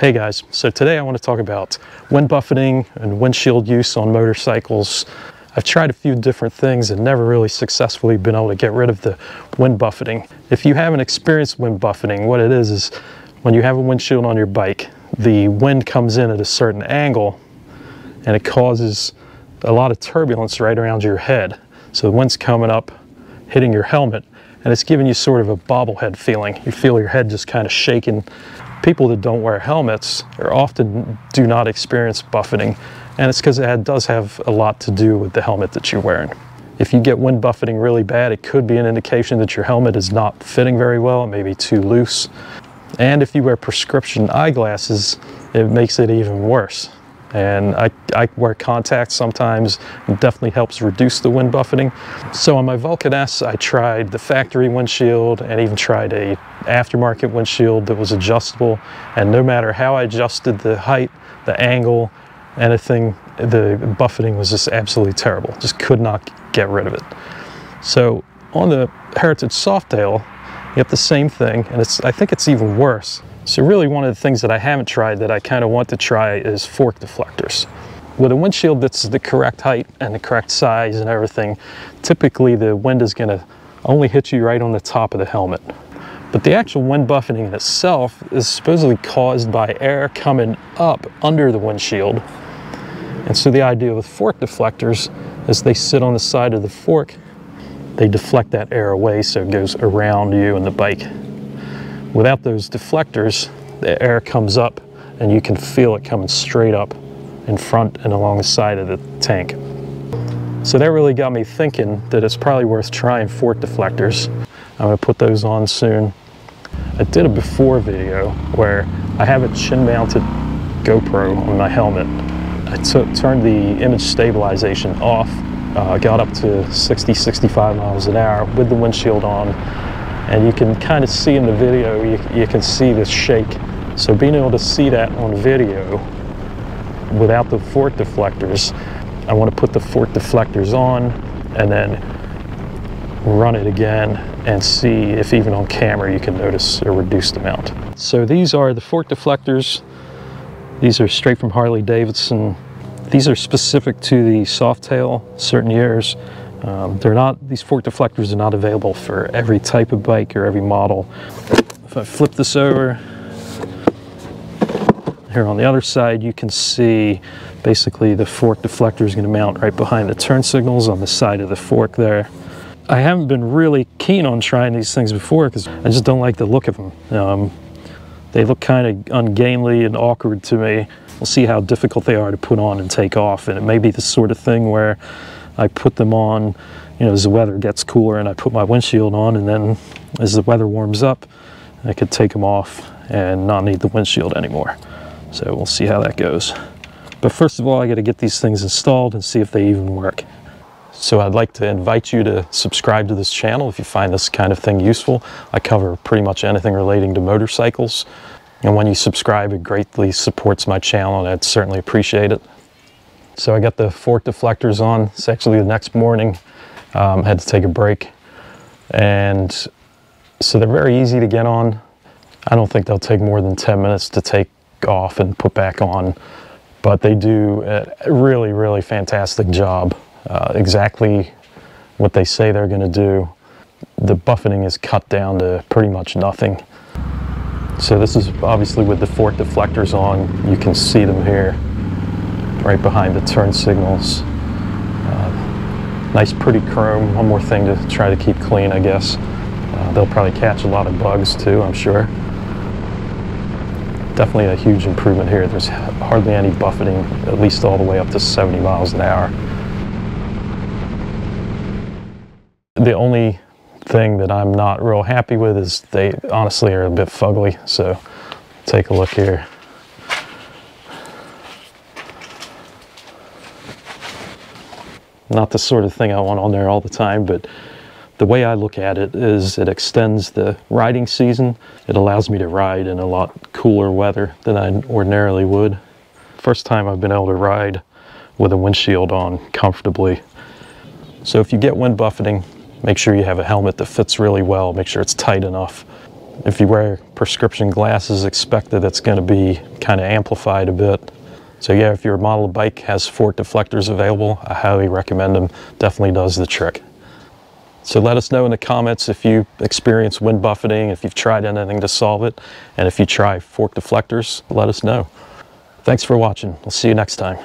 Hey guys, so today I want to talk about wind buffeting and windshield use on motorcycles. I've tried a few different things and never really successfully been able to get rid of the wind buffeting. If you haven't experienced wind buffeting, what it is is when you have a windshield on your bike, the wind comes in at a certain angle and it causes a lot of turbulence right around your head. So the wind's coming up, hitting your helmet, and it's giving you sort of a bobblehead feeling. You feel your head just kind of shaking people that don't wear helmets or often do not experience buffeting and it's because it does have a lot to do with the helmet that you're wearing. If you get wind buffeting really bad, it could be an indication that your helmet is not fitting very well, it may be too loose. And if you wear prescription eyeglasses, it makes it even worse. And I, I wear contacts sometimes, it definitely helps reduce the wind buffeting. So on my Vulcan S, I tried the factory windshield and even tried a aftermarket windshield that was adjustable. And no matter how I adjusted the height, the angle, anything, the buffeting was just absolutely terrible. Just could not get rid of it. So on the Heritage Softail, you have the same thing, and it's I think it's even worse. So really one of the things that I haven't tried that I kind of want to try is fork deflectors. With a windshield that's the correct height and the correct size and everything, typically the wind is going to only hit you right on the top of the helmet. But the actual wind buffeting in itself is supposedly caused by air coming up under the windshield. And so the idea with fork deflectors is they sit on the side of the fork, they deflect that air away so it goes around you and the bike. Without those deflectors, the air comes up and you can feel it coming straight up in front and along the side of the tank. So that really got me thinking that it's probably worth trying fork deflectors. I'm gonna put those on soon. I did a before video where I have a chin mounted GoPro on my helmet. I turned the image stabilization off, uh, got up to 60, 65 miles an hour with the windshield on, and you can kind of see in the video, you, you can see this shake. So being able to see that on video without the fork deflectors, I want to put the fork deflectors on and then run it again and see if even on camera you can notice a reduced amount. So these are the fork deflectors. These are straight from Harley Davidson. These are specific to the Softail certain years. Um, they're not, these fork deflectors are not available for every type of bike or every model. If I flip this over, here on the other side you can see basically the fork deflector is going to mount right behind the turn signals on the side of the fork there. I haven't been really keen on trying these things before because I just don't like the look of them. Um, they look kind of ungainly and awkward to me. We'll see how difficult they are to put on and take off. And it may be the sort of thing where I put them on, you know, as the weather gets cooler and I put my windshield on and then as the weather warms up, I could take them off and not need the windshield anymore. So we'll see how that goes. But first of all, I got to get these things installed and see if they even work. So I'd like to invite you to subscribe to this channel if you find this kind of thing useful. I cover pretty much anything relating to motorcycles. And when you subscribe, it greatly supports my channel and I'd certainly appreciate it. So I got the fork deflectors on. It's actually the next morning. Um, had to take a break. And so they're very easy to get on. I don't think they'll take more than 10 minutes to take off and put back on. But they do a really, really fantastic job uh, exactly what they say they're going to do. The buffeting is cut down to pretty much nothing. So this is obviously with the fork deflectors on, you can see them here, right behind the turn signals. Uh, nice pretty chrome, one more thing to try to keep clean I guess. Uh, they'll probably catch a lot of bugs too, I'm sure. Definitely a huge improvement here. There's hardly any buffeting, at least all the way up to 70 miles an hour. The only thing that I'm not real happy with is they honestly are a bit fugly. So take a look here. Not the sort of thing I want on there all the time, but the way I look at it is it extends the riding season. It allows me to ride in a lot cooler weather than I ordinarily would. First time I've been able to ride with a windshield on comfortably. So if you get wind buffeting, Make sure you have a helmet that fits really well. Make sure it's tight enough. if you wear prescription glasses, expect that it's going to be kind of amplified a bit. So yeah, if your model bike has fork deflectors available, I highly recommend them. Definitely does the trick. So let us know in the comments if you experience wind buffeting, if you've tried anything to solve it, and if you try fork deflectors, let us know. Thanks for watching. We'll see you next time.